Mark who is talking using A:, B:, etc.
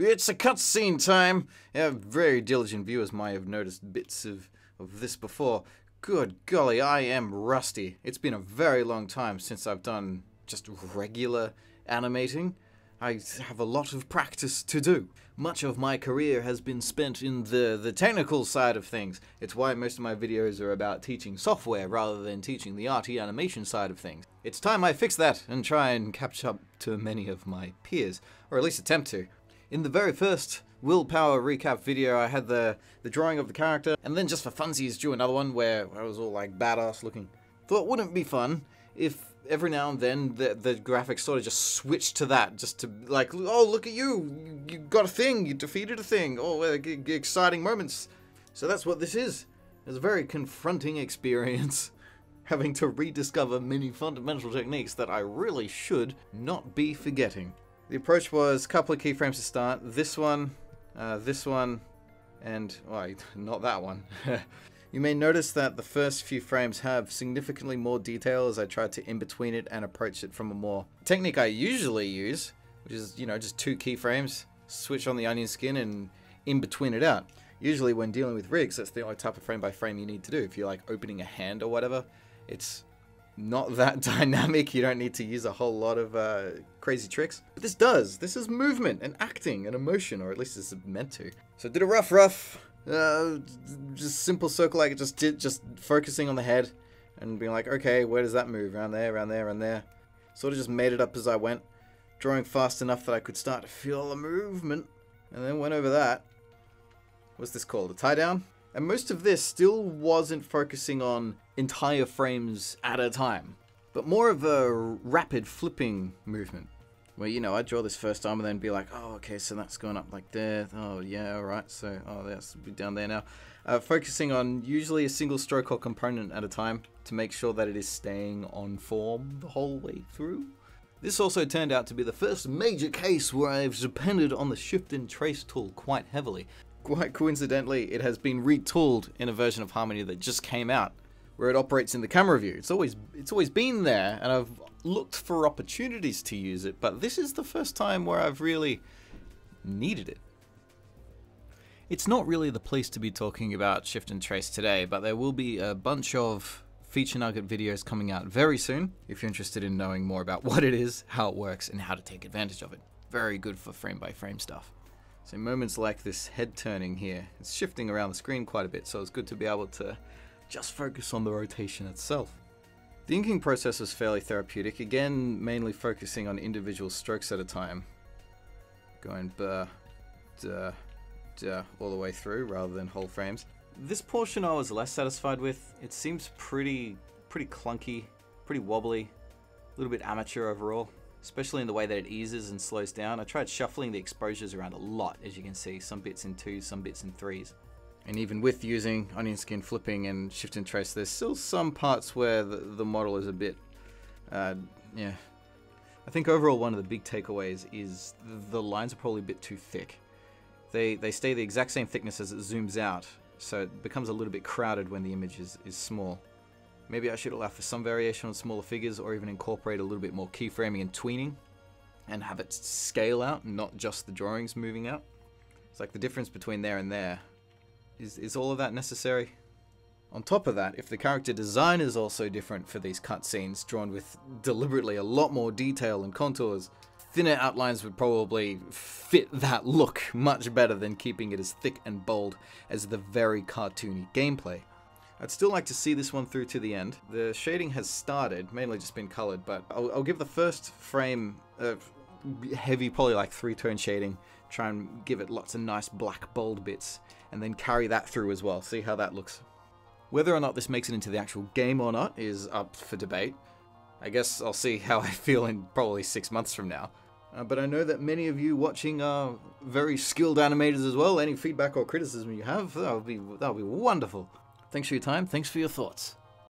A: It's a cutscene time! Yeah, very diligent viewers might have noticed bits of, of this before. Good golly, I am rusty. It's been a very long time since I've done just regular animating. I have a lot of practice to do. Much of my career has been spent in the, the technical side of things. It's why most of my videos are about teaching software rather than teaching the arty animation side of things. It's time I fix that and try and catch up to many of my peers, or at least attempt to. In the very first willpower recap video, I had the, the drawing of the character, and then just for funsies drew another one where I was all like badass looking. Thought wouldn't be fun if every now and then the the graphics sort of just switched to that, just to like, oh look at you, you got a thing, you defeated a thing, oh uh, exciting moments. So that's what this is. It's a very confronting experience, having to rediscover many fundamental techniques that I really should not be forgetting. The approach was a couple of keyframes to start. This one, uh, this one, and well, not that one. You may notice that the first few frames have significantly more detail as I tried to in-between it and approach it from a more technique I usually use, which is, you know, just two keyframes, switch on the onion skin and in-between it out. Usually when dealing with rigs, that's the only type of frame by frame you need to do. If you're like opening a hand or whatever, it's not that dynamic. You don't need to use a whole lot of uh, crazy tricks. But this does. This is movement and acting and emotion, or at least it's meant to. So did a rough, rough uh, just simple circle, like it just did, just focusing on the head and being like, okay, where does that move? Around there, around there, around there. Sort of just made it up as I went, drawing fast enough that I could start to feel the movement, and then went over that. What's this called? A tie down? And most of this still wasn't focusing on entire frames at a time, but more of a rapid flipping movement where you know I draw this first time and then be like, oh, okay, so that's going up like there. Oh, yeah, all right. So, oh, that's down there now. Uh, focusing on usually a single stroke or component at a time to make sure that it is staying on form the whole way through. This also turned out to be the first major case where I've depended on the shift and trace tool quite heavily. Quite coincidentally, it has been retooled in a version of Harmony that just came out, where it operates in the camera view. It's always it's always been there, and I've looked for opportunities to use it, but this is the first time where I've really needed it. It's not really the place to be talking about Shift and Trace today, but there will be a bunch of feature nugget videos coming out very soon if you're interested in knowing more about what it is, how it works, and how to take advantage of it. Very good for frame by frame stuff. So moments like this head turning here, it's shifting around the screen quite a bit, so it's good to be able to just focus on the rotation itself. The inking process was fairly therapeutic, again mainly focusing on individual strokes at a time. Going buh, duh, duh, all the way through rather than whole frames. This portion I was less satisfied with. It seems pretty, pretty clunky, pretty wobbly, a little bit amateur overall, especially in the way that it eases and slows down. I tried shuffling the exposures around a lot, as you can see, some bits in twos, some bits in threes. And even with using onion skin flipping and shift and trace, there's still some parts where the, the model is a bit, uh, yeah. I think overall one of the big takeaways is the lines are probably a bit too thick. They, they stay the exact same thickness as it zooms out, so it becomes a little bit crowded when the image is, is small. Maybe I should allow for some variation on smaller figures or even incorporate a little bit more keyframing and tweening and have it scale out, not just the drawings moving out. It's like the difference between there and there is, is all of that necessary? On top of that, if the character design is also different for these cutscenes, drawn with deliberately a lot more detail and contours, thinner outlines would probably fit that look much better than keeping it as thick and bold as the very cartoony gameplay. I'd still like to see this one through to the end. The shading has started, mainly just been colored, but I'll, I'll give the first frame uh, heavy, probably like three-tone shading, try and give it lots of nice black bold bits, and then carry that through as well. See how that looks. Whether or not this makes it into the actual game or not is up for debate. I guess I'll see how I feel in probably six months from now. Uh, but I know that many of you watching are very skilled animators as well. Any feedback or criticism you have, that would be that'll be wonderful. Thanks for your time. Thanks for your thoughts.